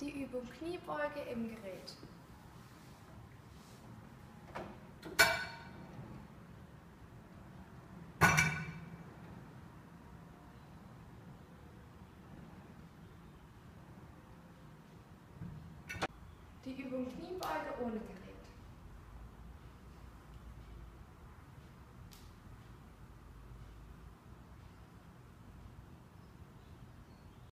Die Übung Kniebeuge im Gerät. Die Übung Kniebeuge ohne Gerät.